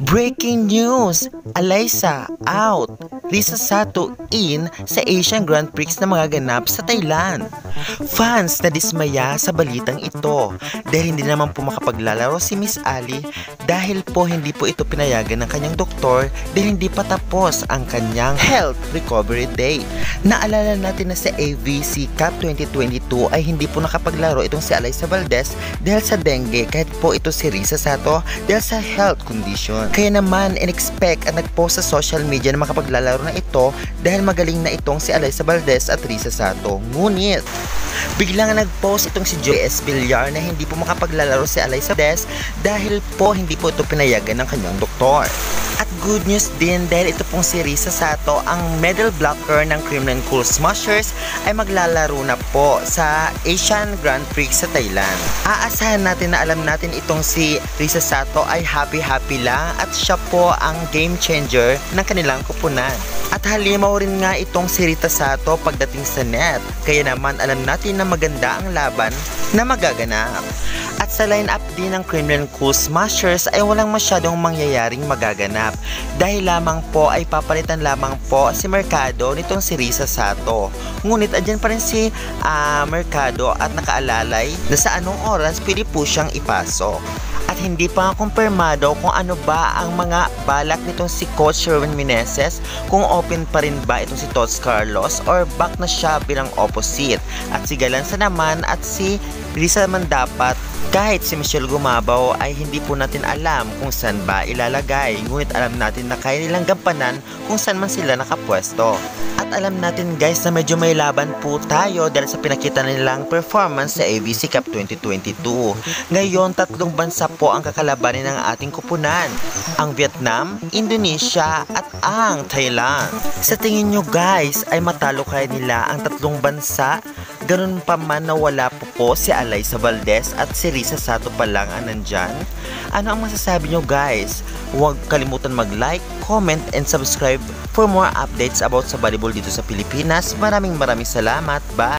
Breaking news! Alaysa out! Risa Sato in sa Asian Grand Prix na magaganap sa Thailand. Fans na dismaya sa balitang ito dahil hindi naman po makapaglalaro si Miss Ali dahil po hindi po ito pinayagan ng kanyang doktor dahil hindi pa tapos ang kanyang health recovery day. Naalala natin na sa AVC Cup 2022 ay hindi po nakapaglaro itong si Alaysa Valdez dahil sa dengue kahit po ito si Risa Sato dahil sa health condition. Kaya naman in-expect at nagpost sa social media na makapaglalaro na ito dahil magaling na itong si Alaysa Valdez at Risa Sato. Ngunit, biglang nagpost itong si J.S. Villar na hindi po makapaglalaro si Alaysa Valdez dahil po hindi po ito pinayagan ng kanyang doktor. At good news din dahil ito pong si Risa Sato, ang medal blocker ng Kremlin Cool Smashers ay maglalaro na po sa Asian Grand Prix sa Thailand. Aasahan natin na alam natin itong si Risa Sato ay happy-happy lang at siya po ang game changer ng kanilang kupunan. At halimaw rin nga itong si Rita Sato pagdating sa net. Kaya naman alam natin na maganda ang laban na magaganap. At sa lineup din ng Kremlin Cool Smashers ay walang masyadong mangyayaring magaganap. Dahil lamang po ay papalitan lamang po si Mercado nitong si Risa Sato. Ngunit andyan pa rin si uh, Mercado at nakaalalay na sa anong oras pwede po siyang ipasok. At hindi pa kumpirmado kung ano ba ang mga balak nitong si Coach Sherwin Meneses kung open pa rin ba itong si Tots Carlos or back na siya bilang opposite. At si Galanza naman at si Risa man dapat kahit si Michelle Gumabaw ay hindi po natin alam kung saan ba ilalagay ngunit alam natin na kaya nilang gampanan kung saan man sila nakapwesto. At alam natin guys na medyo may laban po tayo dahil sa pinakita nilang performance sa AVC Cup 2022. Ngayon tatlong bansa po ang kakalabanin ng ating kupunan. Ang Vietnam, Indonesia at ang Thailand. Sa tingin nyo guys ay matalo kaya nila ang tatlong bansa Ganun pa man na wala po po si Alaysa Valdez at si Risa Sato pa lang ang nandyan. Ano ang masasabi nyo guys? Huwag kalimutan mag-like, comment, and subscribe for more updates about sa volleyball dito sa Pilipinas. Maraming maraming salamat. Bye!